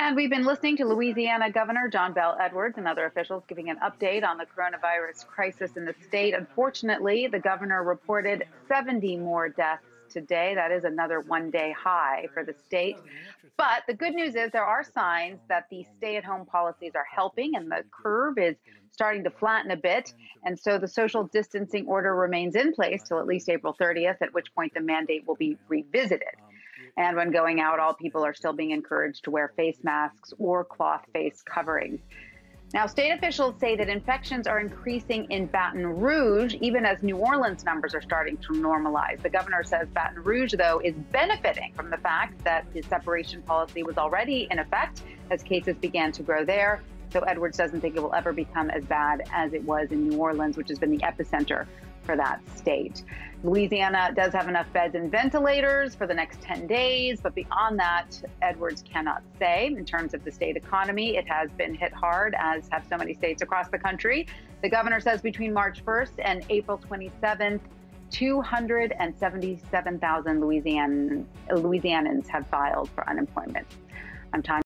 And we've been listening to Louisiana Governor John Bel Edwards and other officials giving an update on the coronavirus crisis in the state. Unfortunately, the governor reported 70 more deaths today. That is another one day high for the state. But the good news is there are signs that the stay at home policies are helping and the curve is starting to flatten a bit. And so the social distancing order remains in place till at least April 30th, at which point the mandate will be revisited. And when going out, all people are still being encouraged to wear face masks or cloth face coverings. Now, state officials say that infections are increasing in Baton Rouge, even as New Orleans numbers are starting to normalize. The governor says Baton Rouge, though, is benefiting from the fact that the separation policy was already in effect as cases began to grow there. So Edwards doesn't think it will ever become as bad as it was in New Orleans, which has been the epicenter for that state. Louisiana does have enough beds and ventilators for the next 10 days, but beyond that, Edwards cannot say. In terms of the state economy, it has been hit hard, as have so many states across the country. The governor says between March 1st and April 27th, 277,000 Louisian, Louisianans have filed for unemployment. I'm Tanya.